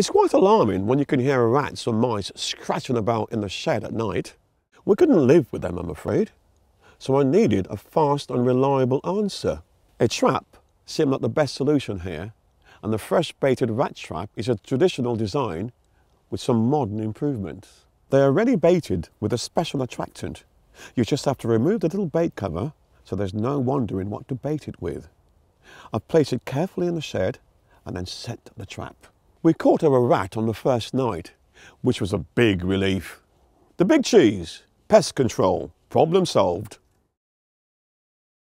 It's quite alarming when you can hear rats or mice scratching about in the shed at night. We couldn't live with them, I'm afraid. So I needed a fast and reliable answer. A trap seemed like the best solution here, and the fresh baited rat trap is a traditional design with some modern improvements. They are ready baited with a special attractant. You just have to remove the little bait cover so there's no wondering what to bait it with. I've placed it carefully in the shed and then set the trap. We caught her a rat on the first night, which was a big relief. The big cheese, pest control, problem solved.